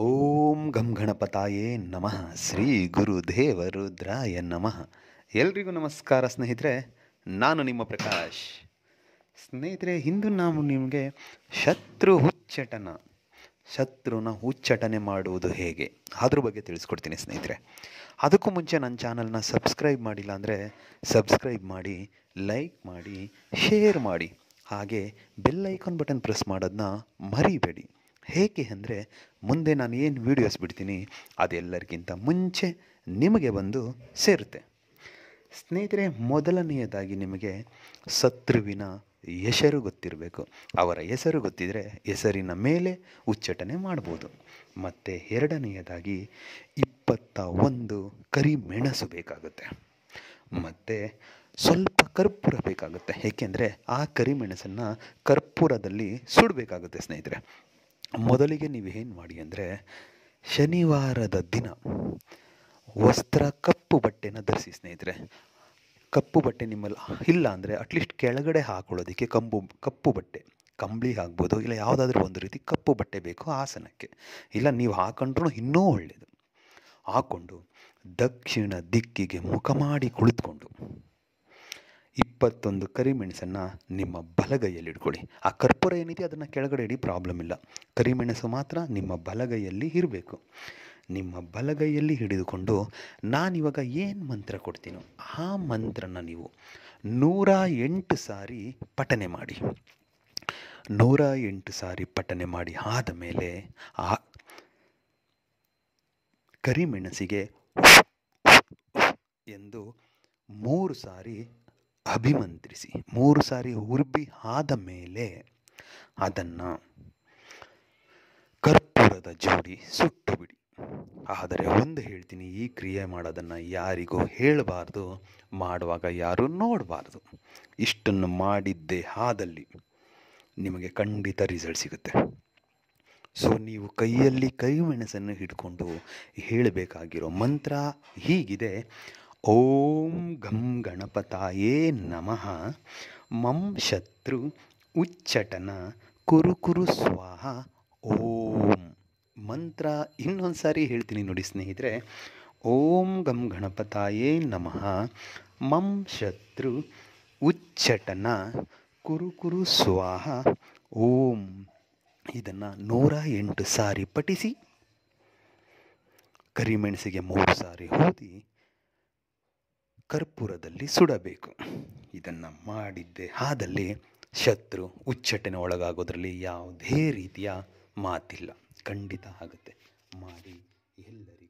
ಓಂ ಗಂ ಗಣಪತಾಯೇ ನಮಃ. ಶ್ರೀ ಗುರುದೇವ ರುದ್ರಾಯ ನಮಃ. ಎಲ್ರಿಗೂ ನಮಸ್ಕಾರ ಸ್ನೇಹಿತರೆ, ನಾನು ನಿಮ್ಮ ಪ್ರಕಾಶ್. ಸ್ನೇಹಿತರೆ, ಇಂದು ನಾವು ನಿಮಗೆ ಶತ್ರು ಹುಚ್ಚಟನ, ಶತ್ರುನ ಹುಚ್ಚಟನೆ ಮಾಡುವುದು ಹೇಗೆ? ಅದ್ರ ಬಗ್ಗೆ ತಿಳಿಸ್ಕೊಡ್ತೀನಿ ಸ್ನೇಹಿತರೆ. ಅದಕ್ಕೂ ಮುಂಚೆ ನನ್ನ ಚಾನಲ್ನ ಸಬ್ಸ್ಕ್ರೈಬ್ ಮಾಡಿಲ್ಲ ಅಂದರೆ ಸಬ್ಸ್ಕ್ರೈಬ್ ಮಾಡಿ, ಲೈಕ್ ಮಾಡಿ, ಶೇರ್ ಮಾಡಿ. ಹಾಗೆ ಬೆಲ್ ಐಕಾನ್ ಬಟನ್ ಪ್ರೆಸ್ ಮಾಡೋದನ್ನ ಮರಿಬೇಡಿ. ಹೇಗೆ ಅಂದರೆ ಮುಂದೆ ನಾನು ಏನು ವೀಡಿಯೋಸ್ ಬಿಡ್ತೀನಿ ಅದೆಲ್ಲರಿಗಿಂತ ಮುಂಚೆ ನಿಮಗೆ ಬಂದು ಸೇರುತ್ತೆ. ಸ್ನೇಹಿತರೆ, ಮೊದಲನೆಯದಾಗಿ ನಿಮಗೆ ಶತ್ರುವಿನ ಹೆಸರು ಗೊತ್ತಿರಬೇಕು. ಅವರ ಹೆಸರು ಗೊತ್ತಿದ್ದರೆ ಹೆಸರಿನ ಮೇಲೆ ಉಚ್ಚಟನೆ ಮಾಡ್ಬೋದು. ಮತ್ತು ಎರಡನೆಯದಾಗಿ ಇಪ್ಪತ್ತ ಒಂದು ಕರಿಮೆಣಸು ಬೇಕಾಗುತ್ತೆ. ಮತ್ತು ಸ್ವಲ್ಪ ಕರ್ಪೂರ ಬೇಕಾಗುತ್ತೆ. ಏಕೆಂದರೆ ಆ ಕರಿಮೆಣಸನ್ನು ಕರ್ಪೂರದಲ್ಲಿ ಸುಡಬೇಕಾಗುತ್ತೆ ಸ್ನೇಹಿತರೆ. ಮೊದಲಿಗೆ ನೀವು ಏನು ಮಾಡಿ ಅಂದರೆ ಶನಿವಾರದ ದಿನ ವಸ್ತ್ರ ಕಪ್ಪು ಬಟ್ಟೆನ ಧರಿಸಿ ಸ್ನೇಹಿತರೆ. ಕಪ್ಪು ಬಟ್ಟೆ ನಿಮ್ಮಲ್ಲಿ ಇಲ್ಲ ಅಂದರೆ ಅಟ್ಲೀಸ್ಟ್ ಕೆಳಗಡೆ ಹಾಕೊಳ್ಳೋದಕ್ಕೆ ಕಂಬು, ಕಪ್ಪು ಬಟ್ಟೆ. ಕಂಬಳಿ ಆಗ್ಬೋದು ಇಲ್ಲ ಯಾವುದಾದ್ರೂ ಒಂದು ರೀತಿ ಕಪ್ಪು ಬಟ್ಟೆ ಬೇಕು ಆಸನಕ್ಕೆ. ಇಲ್ಲ ನೀವು ಹಾಕೊಂಡ್ರೂ ಇನ್ನೂ ಒಳ್ಳೆಯದು ಹಾಕ್ಕೊಂಡು ದಕ್ಷಿಣ ದಿಕ್ಕಿಗೆ ಮುಖ ಮಾಡಿ ಕುಳಿತುಕೊಂಡು ಇಪ್ಪತ್ತೊಂದು ಕರಿಮೆಣಸನ್ನು ನಿಮ್ಮ ಬಲಗೈಯಲ್ಲಿ ಇಟ್ಕೊಳ್ಳಿ ಆ ಕರ್ಪೂರ ಏನಿದೆ ಅದನ್ನು ಕೆಳಗಡೆ ಇಡಿ ಪ್ರಾಬ್ಲಮ್ ಇಲ್ಲ. ಕರಿಮೆಣಸು ಮಾತ್ರ ನಿಮ್ಮ ಬಲಗೈಯಲ್ಲಿ ಇರಬೇಕು. ನಿಮ್ಮ ಬಲಗೈಯಲ್ಲಿ ಹಿಡಿದುಕೊಂಡು ನಾನಿವಾಗ ಏನು ಮಂತ್ರ ಕೊಡ್ತೀನೋ ಆ ಮಂತ್ರನ ನೀವು ನೂರ ಎಂಟು ಸಾರಿ ಪಠನೆ ಮಾಡಿ. ನೂರ ಎಂಟು ಸಾರಿ ಪಠನೆ ಮಾಡಿ ಆದ ಮೇಲೆ ಆ ಕರಿಮೆಣಸಿಗೆ ಎಂದು ಮೂರು ಸಾರಿ ಅಭಿಮಂತ್ರಿಸಿ, ಮೂರು ಸಾರಿ ಉರ್ಬಿ ಆದ ಮೇಲೆ ಅದನ್ನು ಕರ್ಪೂರದ ಜೋಡಿ ಸುಟ್ಟು ಬಿಡಿ ಆದರೆ ಒಂದು ಹೇಳ್ತೀನಿ, ಈ ಕ್ರಿಯೆ ಮಾಡೋದನ್ನು ಯಾರಿಗೂ ಹೇಳಬಾರ್ದು, ಮಾಡುವಾಗ ಯಾರೂ ನೋಡಬಾರ್ದು. ಇಷ್ಟನ್ನು ಮಾಡಿದ್ದೇ ಆದಲ್ಲಿ ನಿಮಗೆ ಖಂಡಿತ ರಿಸಲ್ಟ್ ಸಿಗುತ್ತೆ. ಸೊ ನೀವು ಕೈಯಲ್ಲಿ ಕೈ ಮೆಣಸನ್ನು ಹಿಡ್ಕೊಂಡು ಹೇಳಬೇಕಾಗಿರೋ ಮಂತ್ರ ಹೀಗಿದೆ ಓಂ ಗಂ ಗಣಪತಾಯೇ ನಮಃ. ಮಂ ಶತ್ರು ಉಚ್ಚಟನ ಕುರು ಕುರು ಸ್ವಾಹ. ಓಂ. ಮಂತ್ರ ಇನ್ನೊಂದು ಸಾರಿ ಹೇಳ್ತೀನಿ ನೋಡಿ ಸ್ನೇಹಿತರೆ. ಓಂ ಗಂ ಗಣಪತಾಯೇ ನಮಃ. ಮಂ ಶತ್ರು ಉಚ್ಚಟನ ಕುರು ಕುರು ಸ್ವಾಹ. ಓಂ. ಇದನ್ನು ನೂರ ಎಂಟು ಸಾರಿ ಪಠಿಸಿ. ಕರಿಮೆಣಸಿಗೆ ಮೂರು ಸಾರಿ ಊದಿ ಕರ್ಪೂರದಲ್ಲಿ ಸುಡಬೇಕು. ಇದನ್ನು ಮಾಡಿದ್ದೆ. ಆದಲ್ಲಿ ಶತ್ರು ಉಚ್ಚಟನೆ ಒಳಗಾಗೋದ್ರಲ್ಲಿ ಯಾವುದೇ ರೀತಿಯ ಮಾತಿಲ್ಲ. ಖಂಡಿತ ಆಗುತ್ತೆ. ಮಾಡಿ ಎಲ್ಲರಿಗೂ